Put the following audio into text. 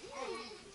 Woo!